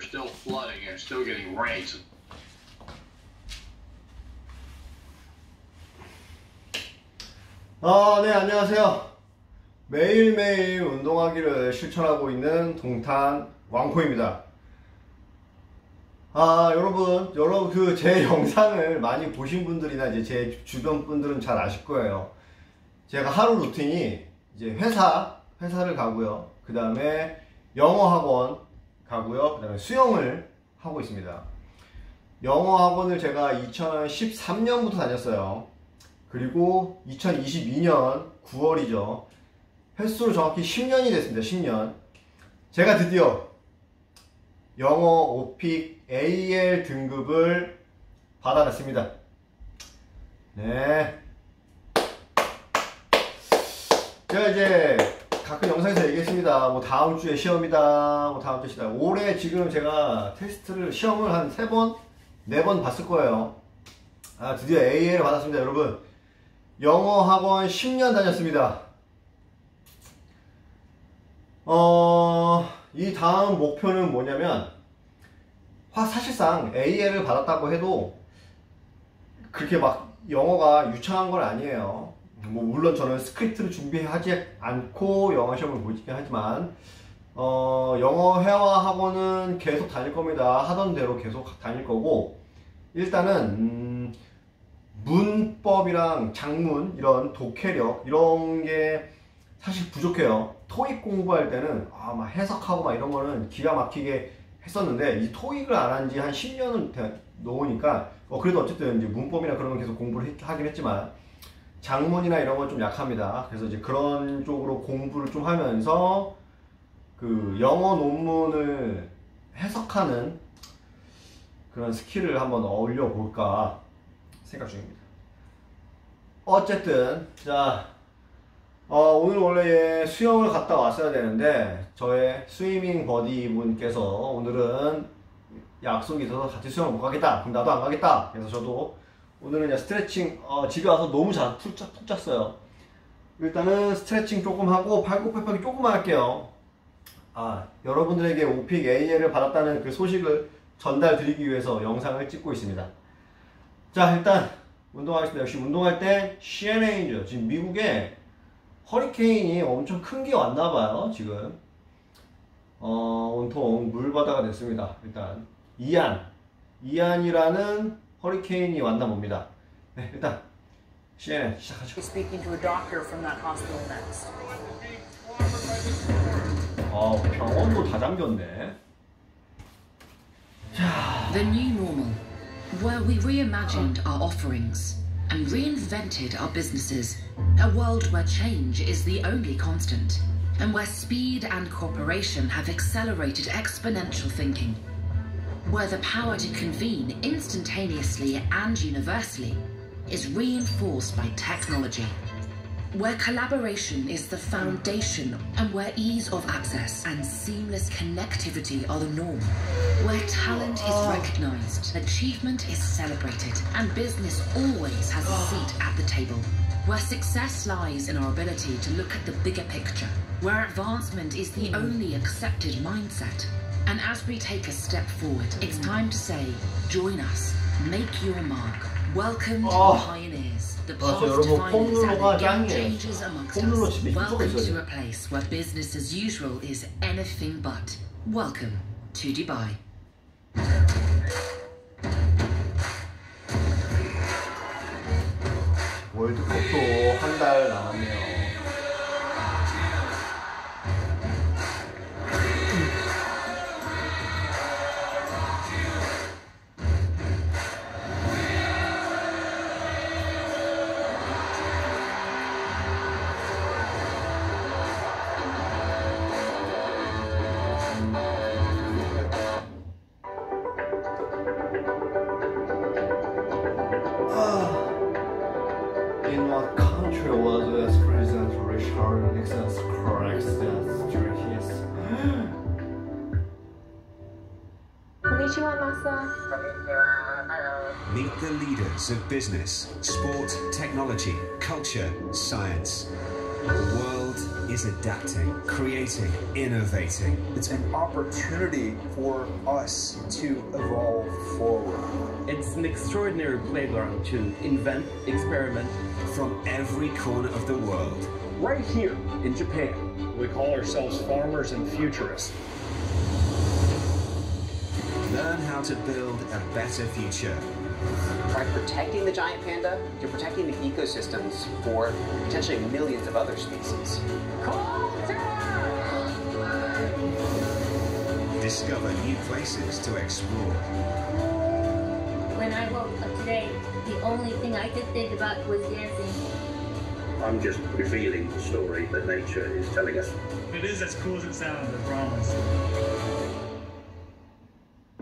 are still flooding and still getting rains. 아, 네, 안녕하세요. 매일매일 운동하기를 실천하고 있는 동탄 왕코입니다. 아, 여러분, 여러분, 그 제 영상을 많이 보신 분들이나 이제 제 주변 분들은 잘 아실 거예요. 제가 하루 루틴이 이제 회사, 회사를 가고요. 그 다음에 영어 학원 가고요. 그 다음에 수영을 하고 있습니다. 영어 학원을 제가 2013년부터 다녔어요. 그리고 2022년 9월이죠. 횟수로 정확히 10년이 됐습니다. 10년. 제가 드디어 영어 오픽 AL 등급을 받아냈습니다. 네. 제가 이제 가끔 영상에서 얘기했습니다. 뭐 다음 주에 시험이다. 뭐 다음 주에 시다. 올해 지금 제가 테스트를 시험을 한 세 번, 네 번 봤을 거예요. 아, 드디어 AL을 받았습니다, 여러분. 영어 학원 10년 다녔습니다. 어, 이 다음 목표는 뭐냐면, 사실상 AL을 받았다고 해도 그렇게 막 영어가 유창한 건 아니에요. 뭐 물론 저는 스크립트를 준비하지 않고 영어 시험을 보긴 하지만 어, 영어 회화 학원은 계속 다닐 겁니다. 하던 대로 계속 다닐 거고 일단은 음, 문법이랑 장문 이런 독해력 이런 게 사실 부족해요. 토익 공부할 때는 아, 막 해석하고 막 이런 거는 기가 막히게 했었는데 이 토익을 안 한 지 한 10년은 넘으니까 어, 그래도 어쨌든 이제 문법이나 그런 건 계속 공부를 하긴 했지만 장문이나 이런 건 좀 약합니다. 그래서 이제 그런 쪽으로 공부를 좀 하면서 그 영어 논문을 해석하는 그런 스킬을 한번 어울려 볼까 생각 중입니다. 어쨌든 자 어, 오늘 원래 수영을 갔다 왔어야 되는데 저의 스위밍 버디 분께서 오늘은 약속이 있어서 같이 수영을 못 가겠다. 그럼 나도 안 가겠다. 그래서 저도 오늘은 그냥 스트레칭 어, 집에 와서 너무 잘 푹, 푹 잤어요. 일단은 스트레칭 조금 하고 팔굽혀펴기 조금만 할게요. 아 여러분들에게 오픽 AL을 받았다는 그 소식을 전달 드리기 위해서 영상을 찍고 있습니다. 자 일단 운동하겠습니다. 역시 운동할 때 CNA죠. 지금 미국에 허리케인이 엄청 큰 게 왔나 봐요. 지금 어, 온통 물바다가 됐습니다. 일단 이안 이안이라는 허리케인이 왔나 봅니다. 네, 일단 CNN 시작하죠. Speaking to a doctor from that hospital next. 아, 병원도 다 잠겼네. The new normal, where we reimagined our offerings and reinvented our businesses. A world where change is the only constant, and where speed and cooperation have accelerated exponential thinking. Where the power to convene instantaneously and universally is reinforced by technology. Where collaboration is the foundation and where ease of access and seamless connectivity are the norm. Where talent is recognized, achievement is celebrated, and business always has a seat at the table. Where success lies in our ability to look at the bigger picture. Where advancement is the only accepted mindset. And as we take a step forward, it's time to say, join us, make your mark. Welcome to Oh. the pioneers, the 맞아, path 여러분, definers and 폼룰러가 the game 짱이에요. changers amongst 폼룰러 us. 집에 Welcome 있어야 to 돼. a place where business as usual is anything but. Welcome to Dubai. 월드컵도 한 달 남았네요. Meet the leaders of business, sport, technology, culture, science. The world is adapting, creating, innovating. It's an opportunity for us to evolve forward. It's an extraordinary playground to invent, experiment. From every corner of the world. Right here in Japan. We call ourselves farmers and futurists. Learn how to build a better future. By protecting the giant panda, you're protecting the ecosystems for potentially millions of other species. Discover new places to explore. When I woke up today, the only thing I could think about was dancing. I'm just revealing the story that nature is telling us. It is as cool as it sounds, I promise.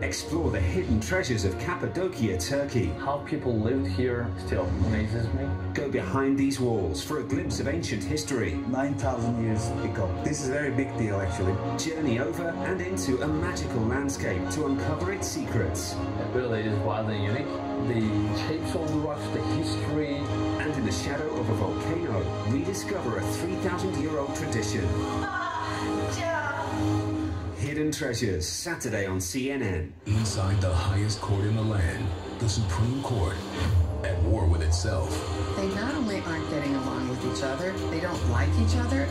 Explore the hidden treasures of Cappadocia, Turkey. How people lived here still amazes me. Go behind these walls for a glimpse of ancient history. 9,000 years ago. This is a very big deal, actually. Journey over and into a magical landscape to uncover its secrets. It really is wild and unique. The shapes of the rocks, the history. And in the shadow of a volcano, rediscover a 3,000 year old tradition. Ah, Hidden Treasures, Saturday on CNN. Inside the highest court in the land, the Supreme Court, at war with itself. They not only aren't getting along with each other, they don't like each other.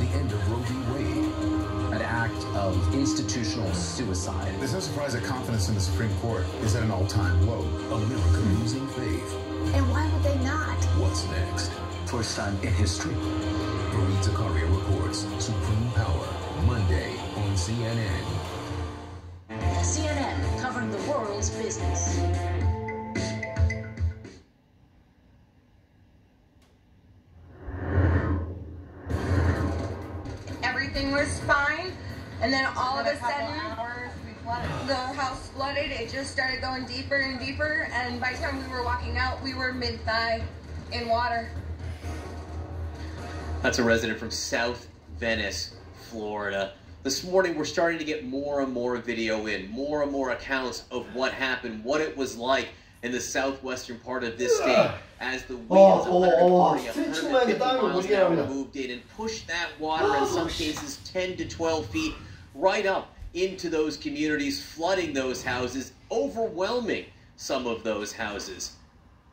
The end of Roe v. Wade. An act of institutional suicide. There's no surprise that confidence in the Supreme Court is at an all-time low. America losing faith. And why would they not? What's next? First time in history. Fareed Zakaria reports Supreme Power, Monday on CNN. CNN covering the world's business. Everything was fine, and then all of a sudden, the house flooded. It just started going deeper and deeper, and by the time we were walking out, we were mid thigh in water. That's a resident from South Venice, Florida. This morning, we're starting to get more and more video in, more and more accounts of what happened, what it was like in the southwestern part of this state as the winds oh, 140, oh, 150 miles an hour moved in and pushed that water, in some cases 10 to 12 feet, right up into those communities, flooding those houses, overwhelming some of those houses.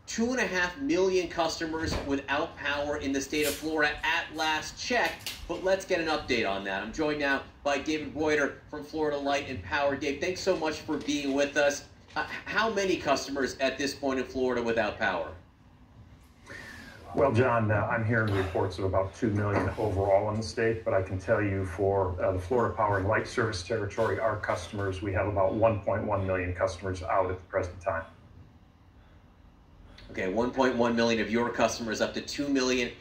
Two and a half million customers without power in the state of Florida at last check. But let's get an update on that. I'm joined now by David Reuter from Florida Light and Power. Dave, thanks so much for being with us. Uh, how many customers at this point in Florida without power? Well, John, uh, I'm hearing reports of about 2 million overall in the state, but I can tell you for uh, the Florida Power and Light Service territory, our customers, we have about 1.1 million customers out at the present time. Okay, 1.1 million of your customers, up to 2 million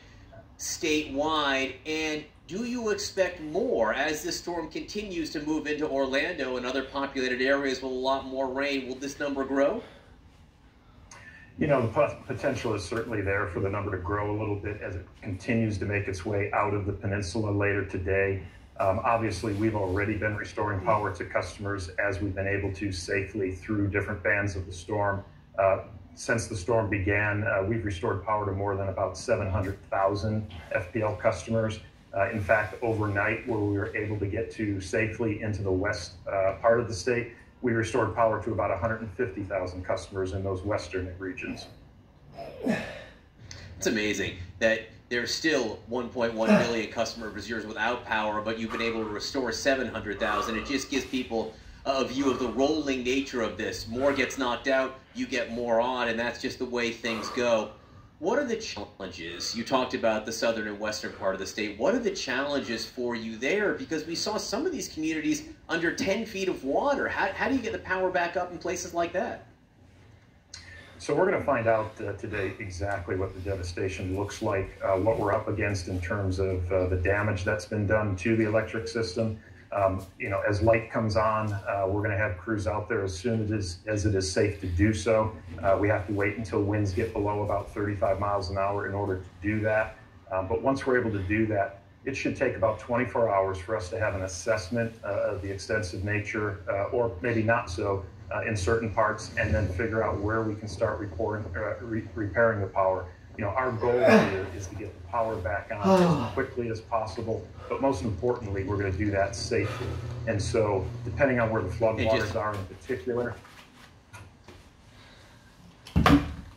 statewide. And do you expect more as this storm continues to move into Orlando and other populated areas with a lot more rain? Will this number grow? You know, the potential is certainly there for the number to grow a little bit as it continues to make its way out of the peninsula later today. Um, obviously, we've already been restoring power to customers as we've been able to safely through different bands of the storm. Uh, since the storm began, uh, we've restored power to more than about 700,000 FPL customers. Uh, in fact, overnight, where we were able to get to safely into the west uh, part of the state, we restored power to about 150,000 customers in those western regions. It's amazing that there's still 1.1 million customer users without power, but you've been able to restore 700,000. It just gives people a view of the rolling nature of this. More gets knocked out, you get more on, and that's just the way things go. What are the challenges? You talked about the southern and western part of the state. What are the challenges for you there? Because we saw some of these communities under 10 feet of water. How, how do you get the power back up in places like that? So we're going to find out uh, today exactly what the devastation looks like, uh, what we're up against in terms of uh, the damage that's been done to the electric system. Um, you know, as light comes on, uh, we're going to have crews out there as soon as it is, as it is safe to do so. Uh, we have to wait until winds get below about 35 miles an hour in order to do that. Um, but once we're able to do that, it should take about 24 hours for us to have an assessment uh, of the extensive nature, or maybe not so, uh, in certain parts and then figure out where we can start uh, re repairing the power. You know, our goal here is to get the power back on as quickly as possible, but most importantly, we're going to do that safely. And so, depending on where the floodwaters just- are in particular,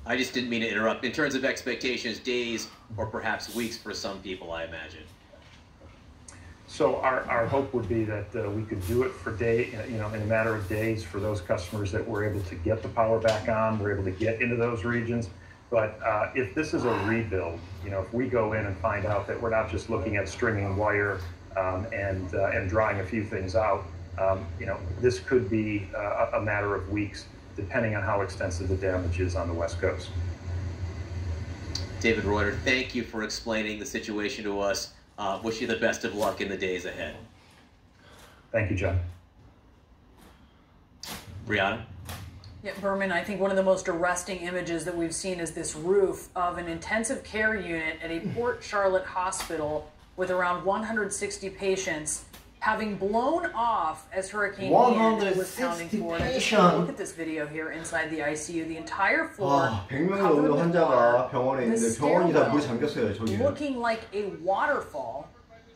I just didn't mean to interrupt. In terms of expectations, days or perhaps weeks for some people, I imagine. So our, our hope would be that uh, we could do it for day, you know, in a matter of days for those customers that were able to get the power back on, we're able to get into those regions. But uh, if this is a rebuild, you know, if we go in and find out that we're not just looking at stringing wire um, and uh, and drying a few things out, um, you know, this could be uh, a matter of weeks, depending on how extensive the damage is on the West Coast. David Reuter, thank you for explaining the situation to us. Uh, wish you the best of luck in the days ahead. Thank you, John. Brianna? Yeah, Berman, I think one of the most arresting images that we've seen is this roof of an intensive care unit at a Port Charlotte hospital with around 160 patients having blown off as Hurricane Ian was pounding 160 forward. And just take a patient. look at this video here inside the ICU. The entire floor 아, 100명이 covered 넘는 with 환자가 water. 병원에 The 있는데 병원이 다 물에 stairwell 잠겼어요, 저기는. looking like a waterfall.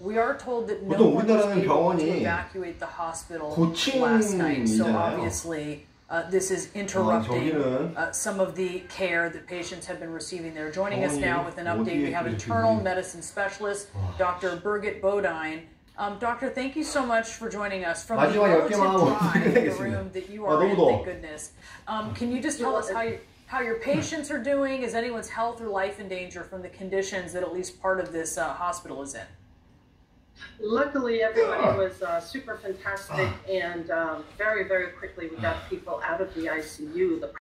We are told that no 보통 one was 우리나라는 able to 병원이 evacuate the hospital 고층이잖아요. last night. So obviously, Uh, this is interrupting uh, some of the care that patients have been receiving. They're joining us now with an update. We have internal medicine specialist, Dr. Birgit Bodine. Um, doctor, thank you so much for joining us from the relative room that you are in, thank goodness. Um, can you just tell us how, you, how your patients are doing? Is anyone's health or life in danger from the conditions that at least part of this uh, hospital is in? Luckily, everybody was uh, super fantastic, and um, very, very quickly we got people out of the ICU. The